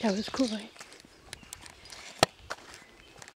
That was cool, right?